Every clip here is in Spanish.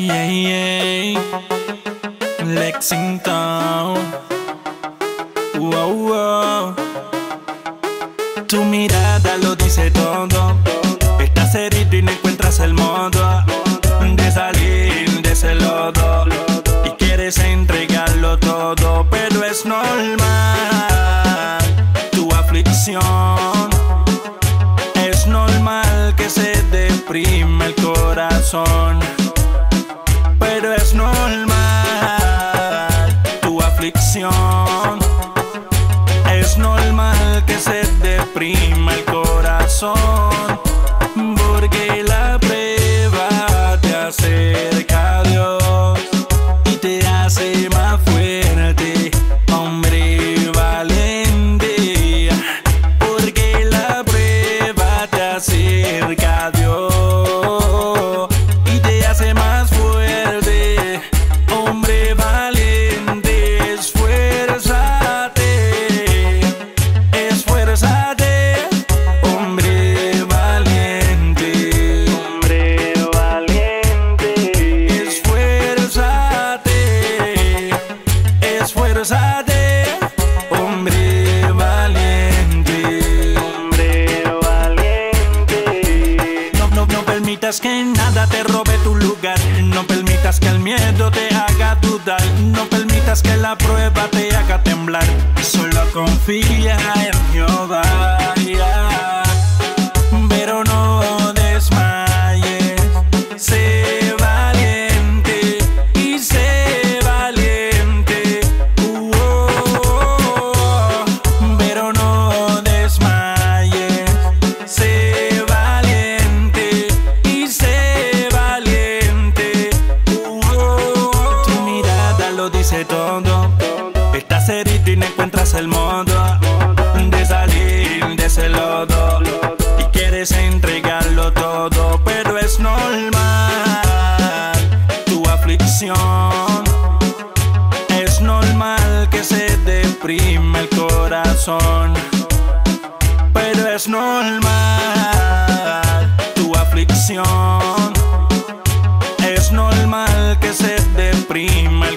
yeah, yeah. Lexington. Wow, wow. Tu mirada lo dice todo. Estás herido y no encuentras el modo de salir de ese lodo. Y quieres entregarlo todo, pero es normal. Tu aflicción es normal que se deprime el corazón. Es normal que se deprima el corazón. Miedo te haga dudar. No permitas que la prueba es el modo de salir de ese lodo y quieres entregarlo todo, pero es normal tu aflicción. Es normal que se deprime el corazón, pero es normal tu aflicción. Es normal que se deprime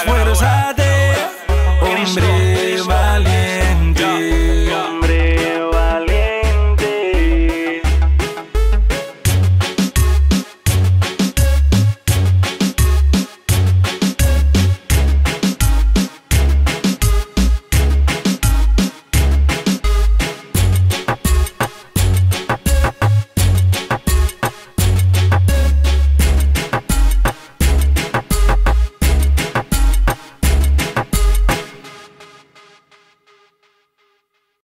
fuérzate, hombre.